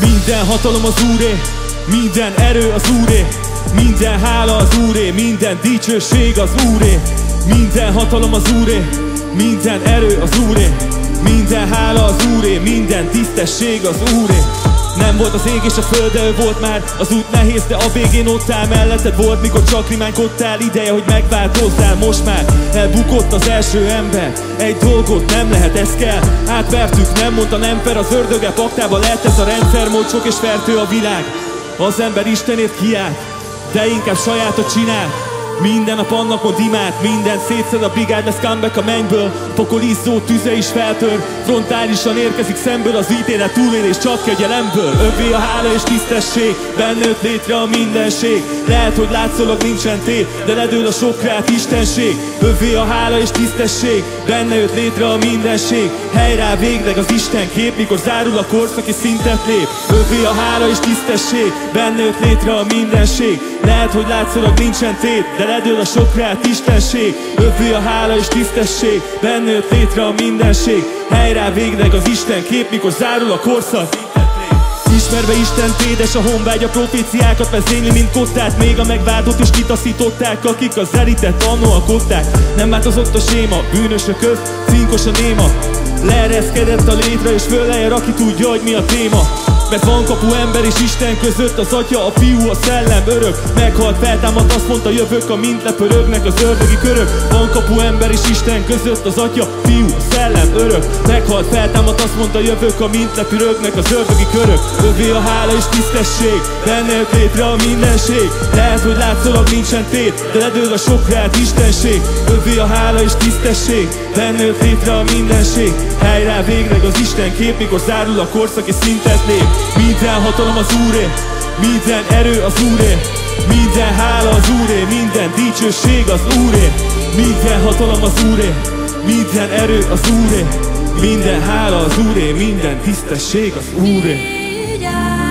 Minden hatalom az Úré, minden erő az Úré, minden hála az Úré, minden dicsőség az Úré, minden hatalom az Úré, minden erő az Úré, minden hála az Úré, minden tisztesség az Úré. Nem volt az ég és a föld, de ő volt már Az út nehéz, de a végén ott áll melletted volt Mikor csak rimánkodtál, ideje, hogy megváltozzál. Most már elbukott az első ember Egy dolgot nem lehet, ez kell. Átvertük, nem mondta nem fer Az ördöge paktába lehet ez a rendszer Mód és fertő a világ. Az ember Istenét kiáll De inkább sajátot csinál minden nap annak mond imát, minden szétszed a brigád, lesz comeback a mennyből. Pokol izzó tüze is feltör, frontálisan érkezik szemből az ítélet túlélés csak kegyelemből Övé a hála és tisztesség, bennőtt létre a mindenség. Lehet, hogy látszólag nincsen tét, de ledől a sokrát istenség. Övé a hála és tisztesség, benne jött létre a mindenség. Helyrá végleg az Isten kép, mikor zárul a korszak és szintet lép. Övé a hála és tisztesség, benne jött létre a mindenség. Lehet, hogy látszólag nincsen tét, de ledől a sokrát istenség Övé a hála és tisztesség, benne jött létre a mindenség. Helyrá végleg az Isten kép, mikor zárul a korszak. Ismerve Isten tédes a honvágy a proféciákat vezényli, mint kottát. Még a megváltott és kitaszították, akik az elitett annó alkották Nem változott a séma, bűnösök közt, cinkos a néma. Leereszkedett a létre és föllejel, aki tudja, hogy mi a téma mert van kapu ember és Isten között Az atya, a fiú, a szellem örök. Meghalt, feltámad, azt mondta jövök A mint lepörögnek az ördögi körök. Van kapu ember és Isten között Az atya, fiú, a szellem örök. Meghalt, feltámad, azt mondta jövök A mint lepörögnek az ördögi körök. Övé a hála és tisztesség Benne jött a mindenség. Lehet, hogy látszólag nincsen tét De ledől a sok rád istenség. Övé a hála és tisztesség Benne jött a mindenség. Helyrá végleg az Isten kép Mikor zárul a korszak és szintet lép minden hatalom az Úré, minden erő az Úré Minden hála az Úré, minden dicsőség az Úré. Minden hatalom az Úré, minden erő az Úré Minden hála az Úré, minden tisztesség az Úré. Vigyázz